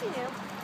she knew.